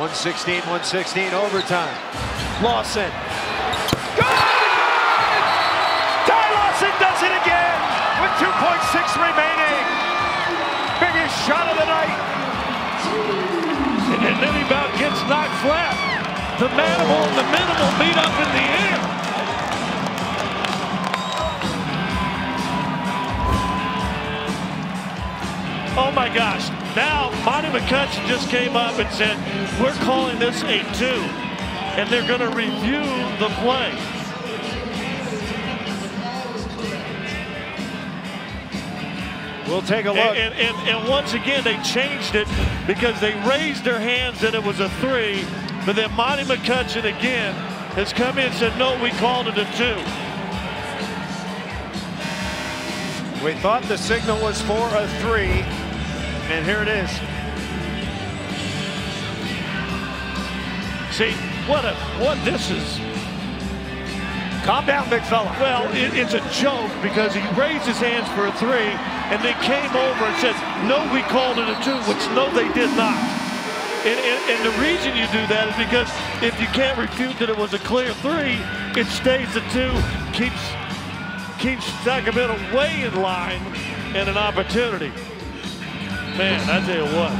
116, 116 overtime. Lawson. Good! Ty Lawson does it again with 2.6 remaining. Biggest shot of the night. And then he about gets knocked flat. The manimal and the minimal meet up in the air. Oh my gosh. Now, Monty McCutchen just came up and said, we're calling this a two. And they're going to review the play. We'll take a look. And, and, and, and, once again, they changed it because they raised their hands and it was a three. But then Monty McCutchen again has come in and said, no, we called it a two. We thought the signal was for a three, and here it is. See, what a what this is. Calm down, big fella. Well, it, it's a joke because he raised his hands for a three and they came over and said, no, we called it a two, which no, they did not. And, and, and, the reason you do that is because if you can't refute that it was a clear three, it stays a two, keeps keeps Sacramento way in line and an opportunity. Man, I tell you what,